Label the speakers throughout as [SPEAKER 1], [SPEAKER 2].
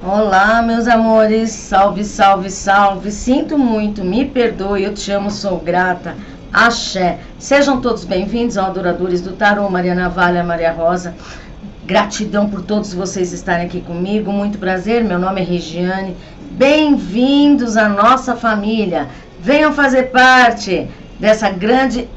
[SPEAKER 1] Olá, meus amores, salve, salve, salve. Sinto muito, me perdoe, eu te amo, sou grata. Axé. Sejam todos bem-vindos ao Adoradores do Tarô, Maria Navalha, Maria Rosa. Gratidão por todos vocês estarem aqui comigo. Muito prazer, meu nome é Regiane. Bem-vindos à nossa família. Venham fazer parte dessa grande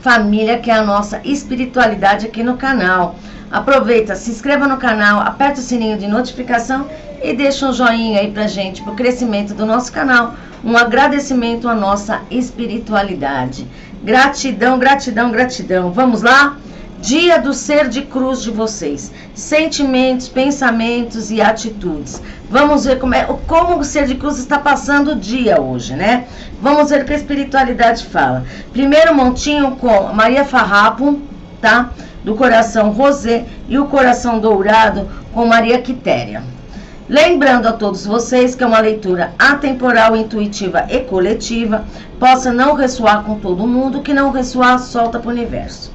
[SPEAKER 1] família que é a nossa espiritualidade aqui no canal. Aproveita, se inscreva no canal, aperte o sininho de notificação e deixa um joinha aí pra gente, pro crescimento do nosso canal. Um agradecimento à nossa espiritualidade. Gratidão, gratidão, gratidão. Vamos lá? Dia do ser de cruz de vocês. Sentimentos, pensamentos e atitudes. Vamos ver como, é, como o ser de cruz está passando o dia hoje, né? Vamos ver o que a espiritualidade fala. Primeiro montinho com Maria Farrapo, tá? Do coração rosé e o coração dourado com Maria Quitéria. Lembrando a todos vocês que é uma leitura atemporal, intuitiva e coletiva, possa não ressoar com todo mundo, que não ressoar, solta para o universo.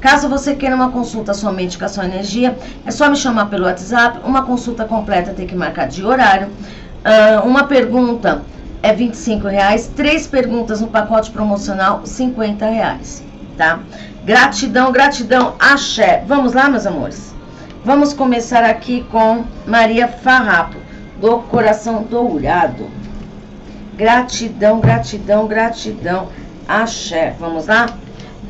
[SPEAKER 1] Caso você queira uma consulta somente com a sua energia, é só me chamar pelo WhatsApp. Uma consulta completa tem que marcar de horário. Uh, uma pergunta é R$ reais, três perguntas no pacote promocional, R$ reais, tá? Gratidão, gratidão, axé. Vamos lá, meus amores? Vamos começar aqui com Maria Farrapo, do Coração Dourado. Gratidão, gratidão, gratidão. Axé. Vamos lá?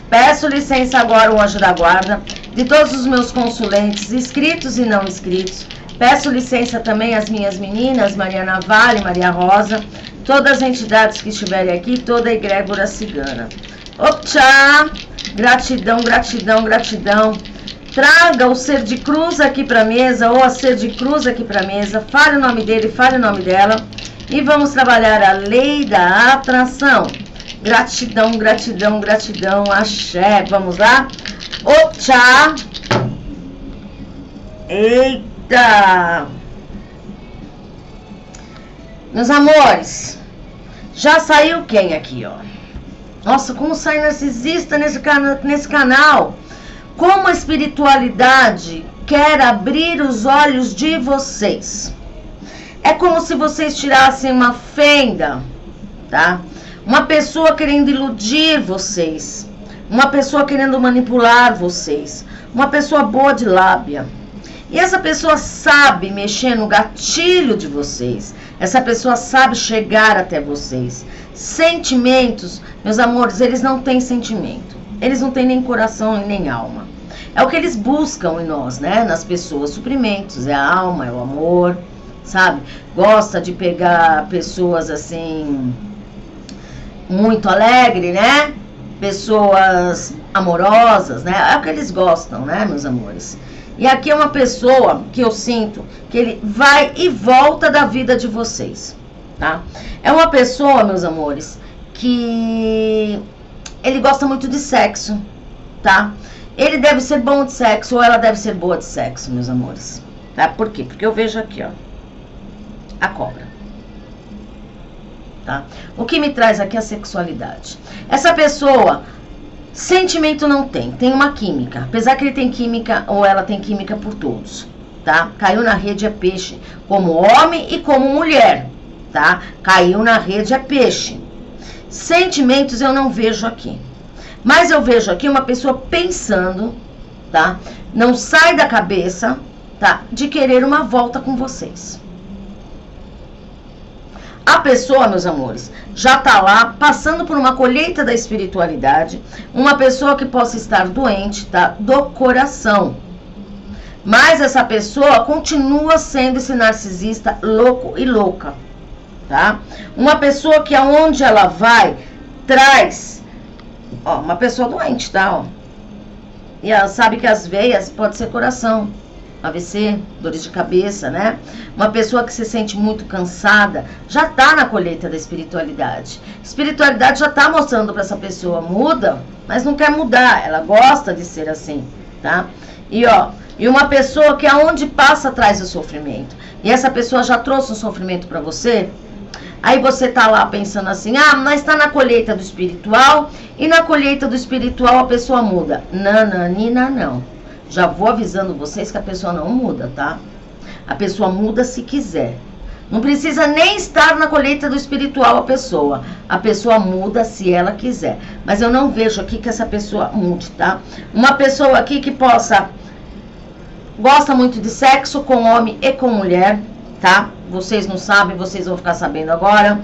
[SPEAKER 1] Peço licença agora, o anjo da guarda, de todos os meus consulentes, inscritos e não inscritos. Peço licença também às minhas meninas, Maria Navalha e Maria Rosa, todas as entidades que estiverem aqui, toda a egrégora cigana. Optcha! Gratidão, gratidão, gratidão. Traga o ser de cruz aqui para mesa, ou a ser de cruz aqui para mesa. Fale o nome dele, fale o nome dela. E vamos trabalhar a lei da atração. Gratidão, gratidão, gratidão, axé. Vamos lá? Oxa! Eita! Meus amores, já saiu quem aqui, ó? Nossa, como sai narcisista nesse, cana nesse canal? Como a espiritualidade quer abrir os olhos de vocês. É como se vocês tirassem uma fenda, tá? Uma pessoa querendo iludir vocês. Uma pessoa querendo manipular vocês. Uma pessoa boa de lábia. E essa pessoa sabe mexer no gatilho de vocês. Essa pessoa sabe chegar até vocês. Sentimentos, meus amores, eles não têm sentimento. Eles não têm nem coração e nem alma. É o que eles buscam em nós, né? Nas pessoas, suprimentos, é a alma, é o amor, sabe? Gosta de pegar pessoas assim muito alegre, né? Pessoas amorosas, né? É o que eles gostam, né, meus amores? E aqui é uma pessoa que eu sinto que ele vai e volta da vida de vocês, tá? É uma pessoa, meus amores, que ele gosta muito de sexo, tá? Ele deve ser bom de sexo ou ela deve ser boa de sexo, meus amores. Tá? Por quê? Porque eu vejo aqui, ó, a cobra. Tá? O que me traz aqui é a sexualidade. Essa pessoa, sentimento não tem, tem uma química. Apesar que ele tem química ou ela tem química por todos, tá? Caiu na rede é peixe, como homem e como mulher, tá? Caiu na rede é peixe. Sentimentos eu não vejo aqui. Mas eu vejo aqui uma pessoa pensando, tá? Não sai da cabeça, tá? De querer uma volta com vocês. A pessoa, meus amores, já tá lá passando por uma colheita da espiritualidade, uma pessoa que possa estar doente, tá? Do coração. Mas essa pessoa continua sendo esse narcisista louco e louca tá? Uma pessoa que aonde ela vai traz, ó, uma pessoa doente, tá? Ó. E ela sabe que as veias pode ser coração, AVC, dores de cabeça, né? Uma pessoa que se sente muito cansada já tá na colheita da espiritualidade. Espiritualidade já tá mostrando para essa pessoa muda, mas não quer mudar, ela gosta de ser assim, tá? E ó, e uma pessoa que aonde passa traz o sofrimento. E essa pessoa já trouxe um sofrimento para você, Aí você tá lá pensando assim: ah, mas está na colheita do espiritual e na colheita do espiritual a pessoa muda. Nananina, não. Já vou avisando vocês que a pessoa não muda, tá? A pessoa muda se quiser. Não precisa nem estar na colheita do espiritual a pessoa. A pessoa muda se ela quiser. Mas eu não vejo aqui que essa pessoa mude, tá? Uma pessoa aqui que possa gosta muito de sexo com homem e com mulher, tá? Vocês não sabem, vocês vão ficar sabendo agora,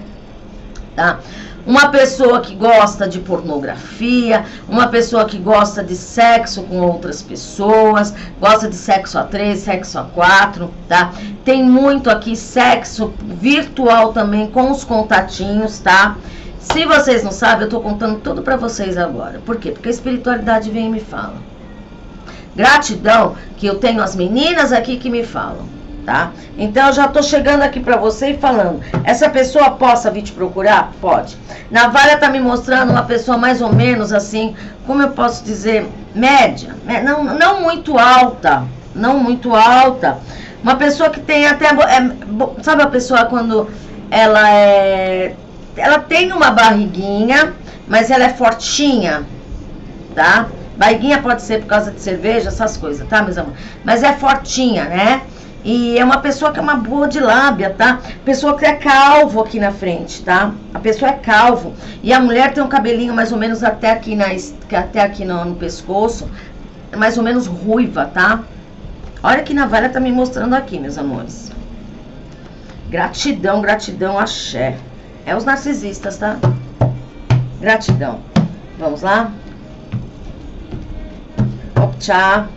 [SPEAKER 1] tá? Uma pessoa que gosta de pornografia, uma pessoa que gosta de sexo com outras pessoas, gosta de sexo a três, sexo a quatro, tá? Tem muito aqui sexo virtual também com os contatinhos, tá? Se vocês não sabem, eu tô contando tudo para vocês agora. Por quê? Porque a espiritualidade vem e me fala. Gratidão que eu tenho as meninas aqui que me falam tá? Então eu já tô chegando aqui para você e falando, essa pessoa possa vir te procurar? Pode. Navalha tá me mostrando uma pessoa mais ou menos assim, como eu posso dizer, média, não, não muito alta, não muito alta. Uma pessoa que tem até, é, sabe a pessoa quando ela é, ela tem uma barriguinha, mas ela é fortinha, tá? Barriguinha pode ser por causa de cerveja, essas coisas, tá, meus amores? Mas é fortinha, né? E é uma pessoa que é uma boa de lábia, tá? Pessoa que é calvo aqui na frente, tá? A pessoa é calvo. E a mulher tem um cabelinho mais ou menos até aqui, na, até aqui no, no pescoço. Mais ou menos ruiva, tá? Olha que navalha tá me mostrando aqui, meus amores. Gratidão, gratidão, axé. É os narcisistas, tá? Gratidão. Vamos lá? Optcha.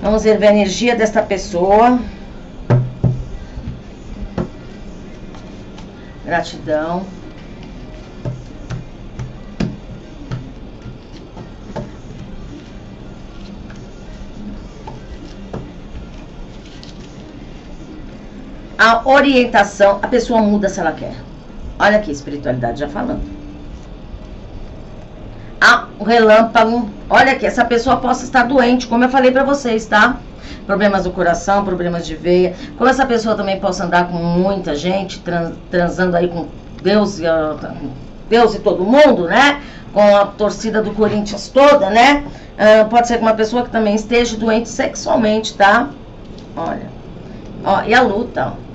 [SPEAKER 1] Vamos ver a energia desta pessoa. Gratidão. A orientação, a pessoa muda se ela quer. Olha aqui, espiritualidade já falando o relâmpago. Olha que essa pessoa possa estar doente, como eu falei para vocês, tá? Problemas do coração, problemas de veia. Como essa pessoa também possa andar com muita gente, trans, transando aí com Deus e, Deus e todo mundo, né? Com a torcida do Corinthians toda, né? Uh, pode ser uma pessoa que também esteja doente sexualmente, tá? Olha. Ó, e a luta, ó.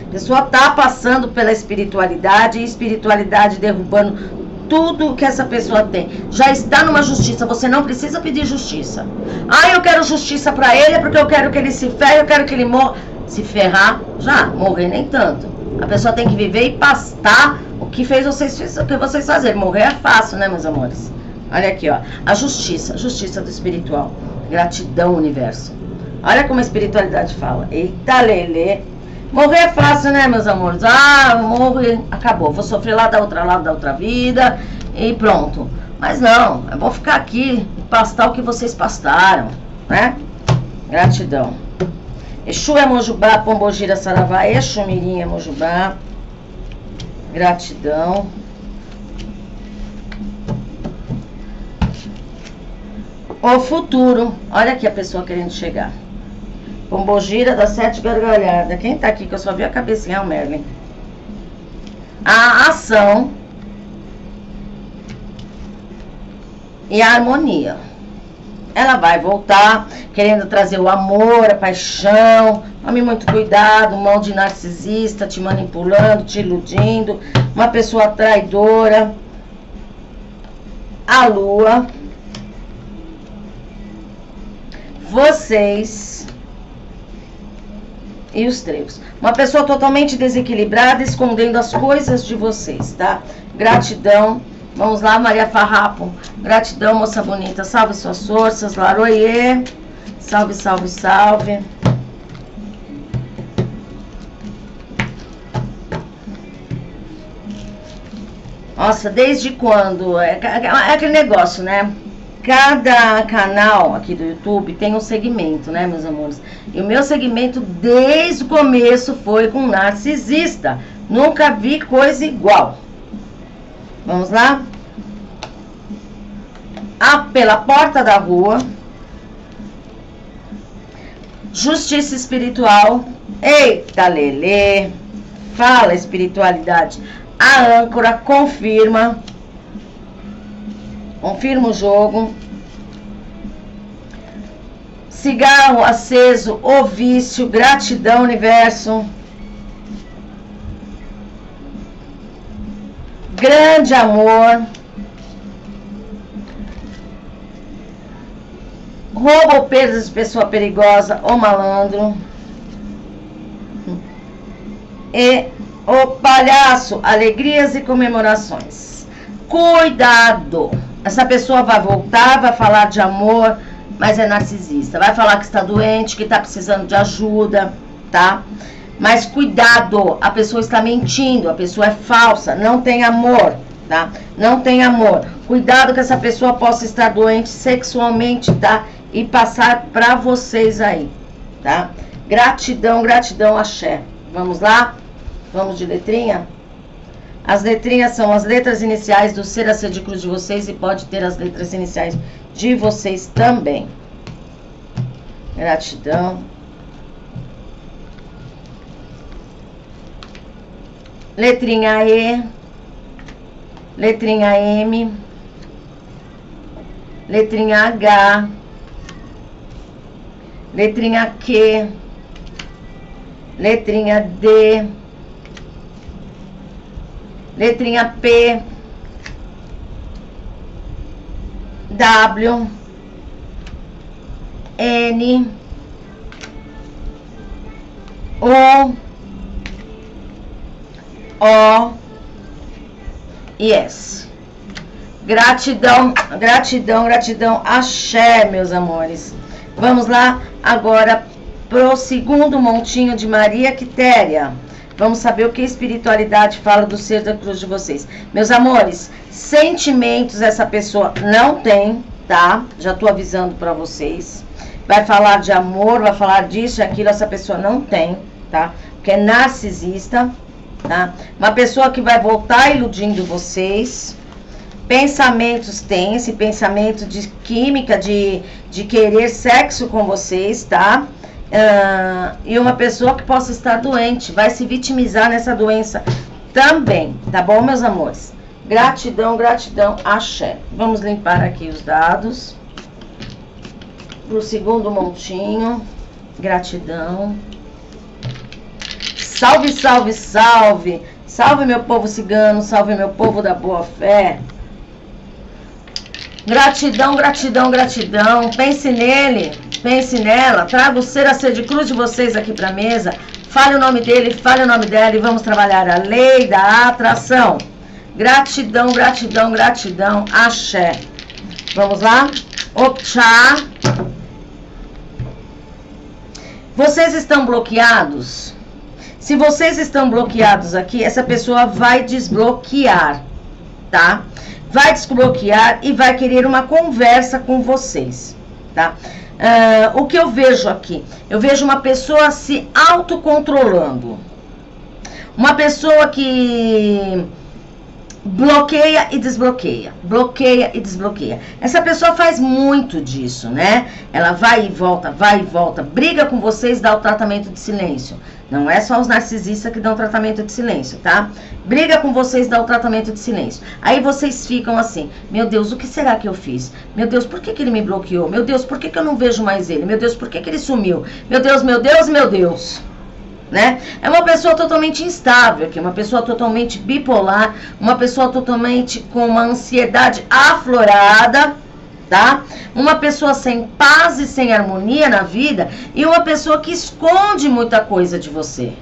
[SPEAKER 1] A pessoa tá passando pela espiritualidade e espiritualidade derrubando tudo que essa pessoa tem. Já está numa justiça, você não precisa pedir justiça. Ah, eu quero justiça para ele porque eu quero que ele se ferre, eu quero que ele morra. Se ferrar, já, morrer nem tanto. A pessoa tem que viver e pastar o que fez vocês, o que vocês fazerem. Morrer é fácil, né, meus amores? Olha aqui, ó. A justiça, justiça do espiritual. Gratidão, universo. Olha como a espiritualidade fala. Eita, lele. Morrer é fácil, né, meus amores? Ah, morro e acabou. Vou sofrer lá da outra lado da outra vida e pronto. Mas não, eu vou ficar aqui e pastar o que vocês pastaram, né? Gratidão. Exu é Mojubá, Pombogira Saravá, Exu Mirim é Mojubá. Gratidão. O futuro. Olha aqui a pessoa querendo chegar. Pombogira das Sete Gargalhadas. Quem tá aqui que eu só vi a cabecinha? É o Merlin. A ação e a harmonia. Ela vai voltar querendo trazer o amor, a paixão. Tome muito cuidado, mão de narcisista te manipulando, te iludindo. Uma pessoa traidora. A lua. Vocês e os trevos. Uma pessoa totalmente desequilibrada, escondendo as coisas de vocês, tá? Gratidão. Vamos lá, Maria Farrapo. Gratidão, moça bonita. Salve suas forças, Laroie. Salve, salve, salve. Nossa, desde quando? É, é, é aquele negócio, né? Cada canal aqui do YouTube tem um segmento, né, meus amores? E o meu segmento desde o começo foi com narcisista. Nunca vi coisa igual. Vamos lá? Ah, pela porta da rua. Justiça espiritual. Eita, Lele. Fala espiritualidade. A âncora confirma Confirma o jogo. cigarro aceso, o vício, gratidão, universo. Grande amor. Roubo ou perda de pessoa perigosa ou malandro. E o palhaço, alegrias e comemorações. Cuidado! Essa pessoa vai voltar, vai falar de amor, mas é narcisista. Vai falar que está doente, que está precisando de ajuda, tá? Mas cuidado, a pessoa está mentindo, a pessoa é falsa, não tem amor, tá? Não tem amor. Cuidado que essa pessoa possa estar doente sexualmente, tá? E passar para vocês aí, tá? Gratidão, gratidão, axé. Vamos lá? Vamos de letrinha? As letrinhas são as letras iniciais do ser a ser de cruz de vocês e pode ter as letras iniciais de vocês também. Gratidão. Letrinha E. Letrinha M. Letrinha H. Letrinha Q. Letrinha D. Letrinha P. W. N. O. O e S. Gratidão, gratidão, gratidão. Axé, meus amores. Vamos lá agora pro segundo montinho de Maria Quitéria. Vamos saber o que a espiritualidade fala do ser da cruz de vocês. Meus amores, sentimentos essa pessoa não tem, tá? Já tô avisando para vocês. Vai falar de amor, vai falar disso aquilo, essa pessoa não tem, tá? Porque é narcisista, tá? Uma pessoa que vai voltar iludindo vocês. Pensamentos tem, esse pensamento de química, de, de querer sexo com vocês, tá? Uh, e uma pessoa que possa estar doente, vai se vitimizar nessa doença também, tá bom, meus amores? Gratidão, gratidão, axé. Vamos limpar aqui os dados. Pro segundo montinho. Gratidão. Salve, salve, salve. Salve, meu povo cigano, salve, meu povo da boa fé. Gratidão, gratidão, gratidão. Pense nele. Pense nela, traga o ser a ser de cruz de vocês aqui para a mesa. Fale o nome dele, fale o nome dela e vamos trabalhar a lei da atração. Gratidão, gratidão, gratidão. Axé. Vamos lá? Oxá. Vocês estão bloqueados? Se vocês estão bloqueados aqui, essa pessoa vai desbloquear, tá? Vai desbloquear e vai querer uma conversa com vocês, tá? Uh, o que eu vejo aqui? Eu vejo uma pessoa se autocontrolando. Uma pessoa que bloqueia e desbloqueia, bloqueia e desbloqueia. Essa pessoa faz muito disso, né? Ela vai e volta, vai e volta, briga com vocês, dá o tratamento de silêncio. Não é só os narcisistas que dão tratamento de silêncio, tá? Briga com vocês, dá o tratamento de silêncio. Aí vocês ficam assim: Meu Deus, o que será que eu fiz? Meu Deus, por que, que ele me bloqueou? Meu Deus, por que, que eu não vejo mais ele? Meu Deus, por que, que ele sumiu? Meu Deus, meu Deus, meu Deus né? É uma pessoa totalmente instável, aqui, uma pessoa totalmente bipolar, uma pessoa totalmente com uma ansiedade aflorada, tá? Uma pessoa sem paz e sem harmonia na vida e uma pessoa que esconde muita coisa de você,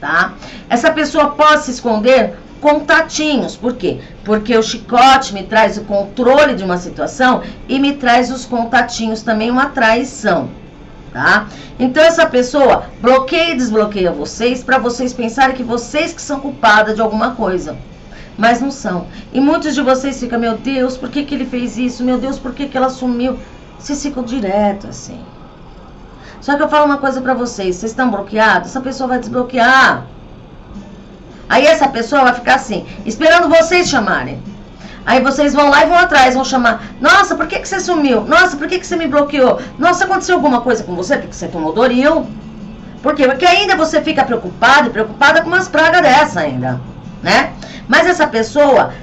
[SPEAKER 1] tá? Essa pessoa pode se esconder contatinhos, por quê? Porque o chicote me traz o controle de uma situação e me traz os contatinhos também uma traição tá? Então essa pessoa bloqueia e desbloqueia vocês para vocês pensarem que vocês que são culpadas de alguma coisa. Mas não são. E muitos de vocês ficam, meu Deus, por que, que ele fez isso? Meu Deus, por que, que ela sumiu? Vocês ficam direto assim. Só que eu falo uma coisa para vocês, vocês estão bloqueados, essa pessoa vai desbloquear. Aí essa pessoa vai ficar assim, esperando vocês chamarem. Aí vocês vão lá e vão atrás, vão chamar. Nossa, por que, que você sumiu? Nossa, por que, que você me bloqueou? Nossa, aconteceu alguma coisa com você porque você tomou Doril? Por quê? Porque ainda você fica preocupado e preocupada com umas pragas dessa ainda, né? Mas essa pessoa,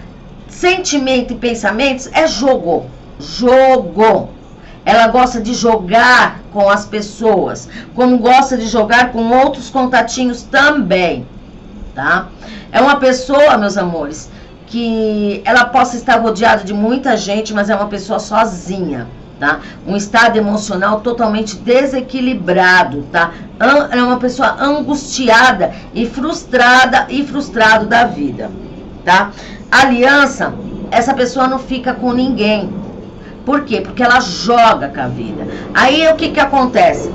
[SPEAKER 1] sentimento e pensamentos é jogo. Jogo. ela gosta de jogar com as pessoas, como gosta de jogar com outros contatinhos também, tá? É uma pessoa, meus amores, que ela possa estar rodeada de muita gente, mas é uma pessoa sozinha, tá? Um estado emocional totalmente desequilibrado, tá? É uma pessoa angustiada e frustrada e frustrado da vida, tá? Aliança, essa pessoa não fica com ninguém. Por quê? Porque ela joga com a vida. Aí o que que acontece?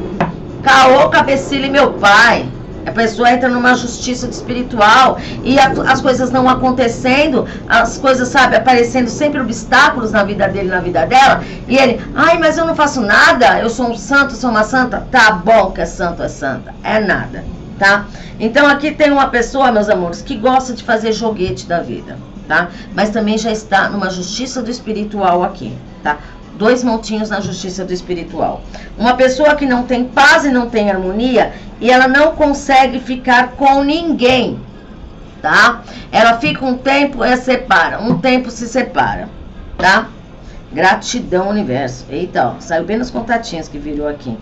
[SPEAKER 1] Caô, cabecilha e meu pai. A pessoa entra numa justiça espiritual e a, as coisas não acontecendo, as coisas, sabe, aparecendo sempre obstáculos na vida dele, na vida dela. E ele, ai, mas eu não faço nada, eu sou um santo, sou uma santa. Tá bom que é santo, é santa. É nada, tá? Então aqui tem uma pessoa, meus amores, que gosta de fazer joguete da vida, tá? Mas também já está numa justiça do espiritual aqui, tá? Dois montinhos na justiça do espiritual. Uma pessoa que não tem paz e não tem harmonia e ela não consegue ficar com ninguém, tá? Ela fica um tempo e separa, um tempo se separa, tá? Gratidão, universo. Eita, ó, saiu bem nos contatinhos que virou aqui.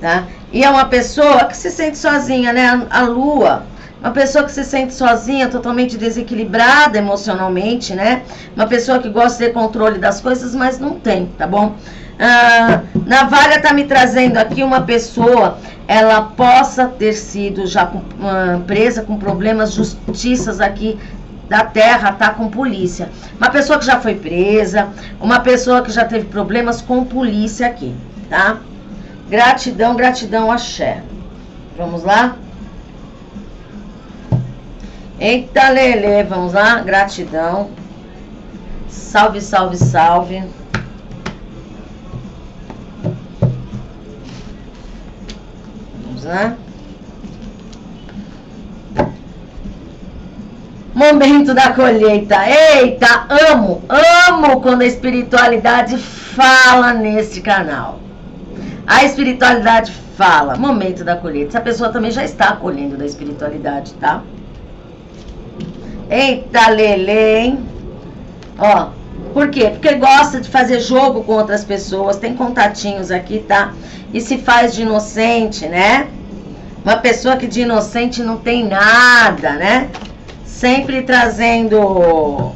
[SPEAKER 1] Tá? E é uma pessoa que se sente sozinha, né? A, a lua uma pessoa que se sente sozinha, totalmente desequilibrada emocionalmente, né? Uma pessoa que gosta de ter controle das coisas, mas não tem, tá bom? Ah, Navalha tá me trazendo aqui uma pessoa, ela possa ter sido já com, ah, presa com problemas justiças aqui da terra, tá com polícia. Uma pessoa que já foi presa, uma pessoa que já teve problemas com polícia aqui, tá? Gratidão, gratidão, axé. Vamos lá? Eita, Lele, vamos lá, gratidão. Salve, salve, salve. Vamos lá. Momento da colheita. Eita, amo, amo quando a espiritualidade fala nesse canal. A espiritualidade fala. Momento da colheita. Essa pessoa também já está colhendo da espiritualidade, tá? Eita, Lele, hein? Ó, por quê? Porque gosta de fazer jogo com outras pessoas, tem contatinhos aqui, tá? E se faz de inocente, né? Uma pessoa que de inocente não tem nada, né? Sempre trazendo.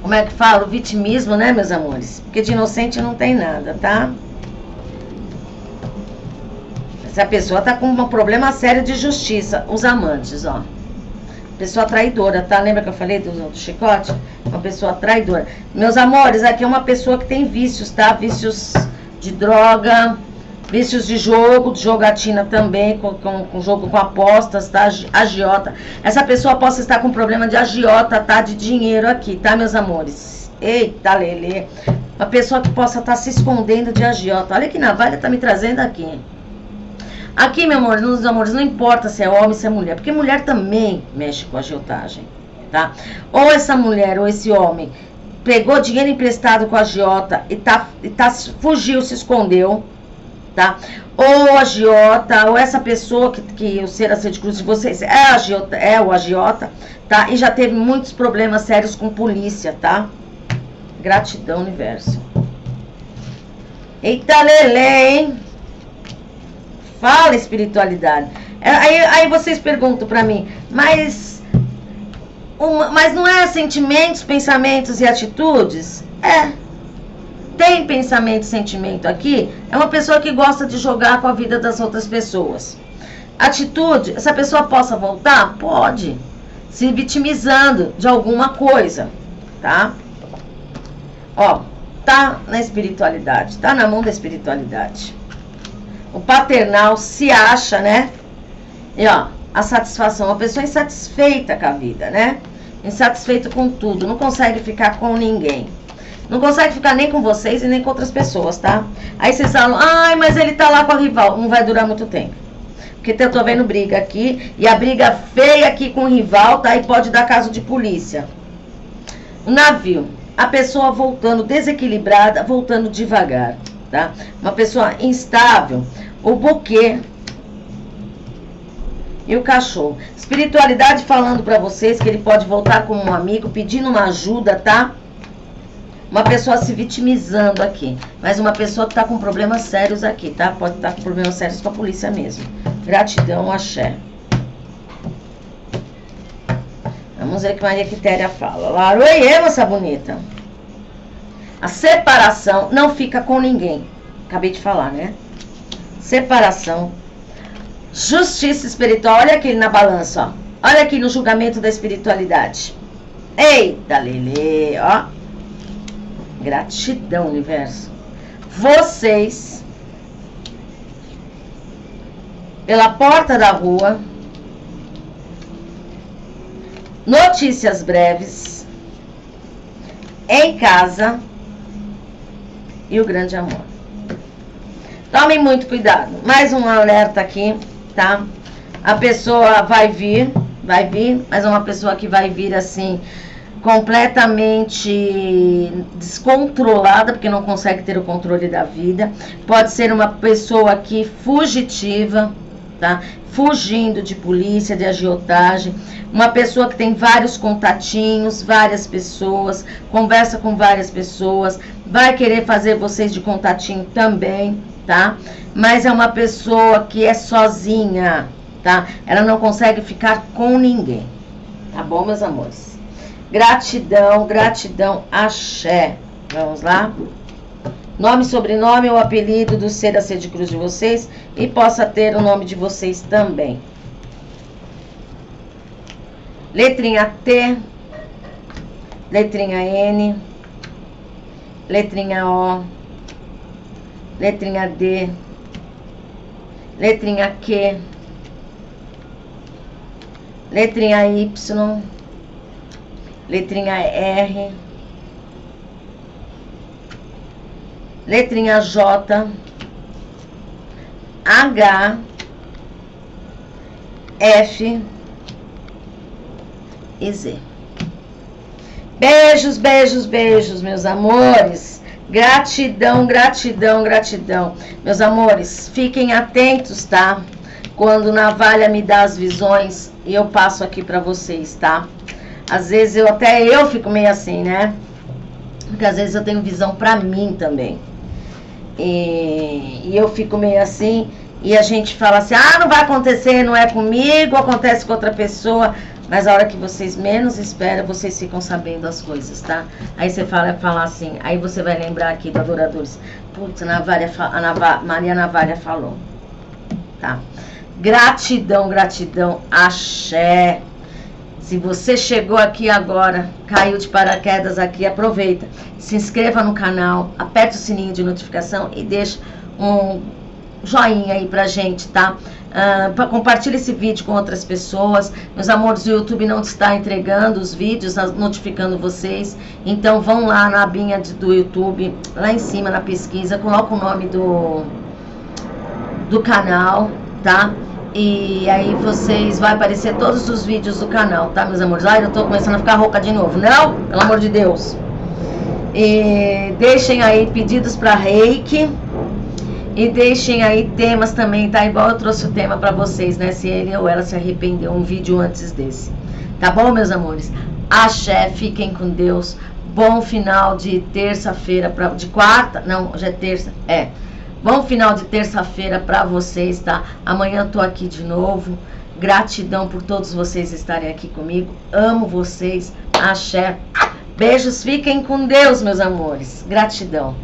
[SPEAKER 1] Como é que fala? O vitimismo, né, meus amores? Porque de inocente não tem nada, tá? Essa pessoa tá com um problema sério de justiça. Os amantes, ó. Pessoa traidora, tá? Lembra que eu falei do, do chicote? Uma pessoa traidora. Meus amores, aqui é uma pessoa que tem vícios, tá? Vícios de droga, vícios de jogo, de jogatina também, com, com, com jogo com apostas, tá? Agiota. Essa pessoa possa estar com problema de agiota, tá? De dinheiro aqui, tá, meus amores? Eita, Lele. Uma pessoa que possa estar se escondendo de agiota. Olha que navalha tá me trazendo aqui. Aqui, meu amor, nos amores, não importa se é homem, se é mulher, porque mulher também mexe com a agiotagem, tá? Ou essa mulher ou esse homem pegou dinheiro emprestado com a agiota e tá, e tá fugiu, se escondeu, tá? Ou a agiota, ou essa pessoa que, que o ser a de cruz de vocês é, agiota, é o agiota, tá? E já teve muitos problemas sérios com polícia, tá? Gratidão, universo. Eita, Lele, hein? Fala espiritualidade. É, aí, aí vocês perguntam para mim, mas, uma, mas não é sentimentos, pensamentos e atitudes? É. Tem pensamento e sentimento aqui? É uma pessoa que gosta de jogar com a vida das outras pessoas. Atitude, essa pessoa possa voltar? Pode. Se vitimizando de alguma coisa, tá? Ó, tá na espiritualidade, tá na mão da espiritualidade o paternal se acha, né? E ó, a satisfação, uma pessoa insatisfeita com a vida, né? Insatisfeito com tudo, não consegue ficar com ninguém. Não consegue ficar nem com vocês e nem com outras pessoas, tá? Aí vocês falam, ai, mas ele tá lá com a rival. Não vai durar muito tempo. Porque eu tô vendo briga aqui, e a briga feia aqui com o rival, tá? E pode dar caso de polícia. O navio, a pessoa voltando desequilibrada, voltando devagar tá? Uma pessoa instável, o buquê e o cachorro. Espiritualidade falando para vocês que ele pode voltar como um amigo, pedindo uma ajuda, tá? uma pessoa se vitimizando aqui. Mas uma pessoa que está com problemas sérios aqui, tá? Pode estar tá com problemas sérios com a polícia mesmo. Gratidão, axé. Vamos ver o que Maria Quitéria fala. Laroie, moça bonita. A separação não fica com ninguém. Acabei de falar, né? Separação. Justiça espiritual. Olha aqui na balança, ó. Olha aqui no julgamento da espiritualidade. Eita, Lele, ó. Gratidão, universo. Vocês, pela porta da rua, notícias breves, em casa e o grande amor. Tomem muito cuidado. Mais um alerta aqui, tá? A pessoa vai vir, vai vir, mas é uma pessoa que vai vir assim completamente descontrolada, porque não consegue ter o controle da vida. Pode ser uma pessoa aqui fugitiva, tá? Fugindo de polícia, de agiotagem. Uma pessoa que tem vários contatinhos, várias pessoas, conversa com várias pessoas, vai querer fazer vocês de contatinho também, tá? Mas é uma pessoa que é sozinha, tá? Ela não consegue ficar com ninguém. Tá bom, meus amores? Gratidão, gratidão, axé. Vamos lá? Nome, sobrenome ou apelido do ser a ser de cruz de vocês e possa ter o nome de vocês também. Letrinha T, letrinha N, letrinha O, letrinha D, letrinha Q, letrinha Y, letrinha R, letrinha J, H, F e Z. Beijos, beijos, beijos, meus amores. Gratidão, gratidão, gratidão. Meus amores, fiquem atentos, tá? Quando Navalha me dá as visões, eu passo aqui para vocês, tá? Às vezes eu até eu fico meio assim, né? Porque às vezes eu tenho visão pra mim também. E, e eu fico meio assim, e a gente fala assim, ah, não vai acontecer, não é comigo, acontece com outra pessoa. Mas a hora que vocês menos esperam, vocês ficam sabendo as coisas, tá? Aí você fala, fala assim, aí você vai lembrar aqui do Adoradores. Putz, a, Navalha, a Maria Navalha falou. Tá? Gratidão, gratidão, axé. Se você chegou aqui agora, caiu de paraquedas aqui, aproveita. Se inscreva no canal, aperte o sininho de notificação e deixa um joinha aí pra gente, tá? Uh, compartilhe esse vídeo com outras pessoas. Meus amores, o YouTube não está entregando os vídeos, notificando vocês. Então vão lá na abinha de, do YouTube, lá em cima na pesquisa, coloca o nome do, do canal, tá? E aí vocês, vai aparecer todos os vídeos do canal, tá, meus amores? Ai, eu tô começando a ficar rouca de novo. Não, pelo amor de Deus. E deixem aí pedidos para reiki. E deixem aí temas também, tá? Igual eu trouxe o tema para vocês, né? Se ele ou ela se arrependeu, um vídeo antes desse. Tá bom, meus amores? Axé, fiquem com Deus. Bom final de terça-feira, de quarta, não, hoje é terça, é. Bom final de terça-feira para vocês, tá? Amanhã tô aqui de novo. Gratidão por todos vocês estarem aqui comigo. Amo vocês. Axé. Beijos, fiquem com Deus, meus amores. Gratidão.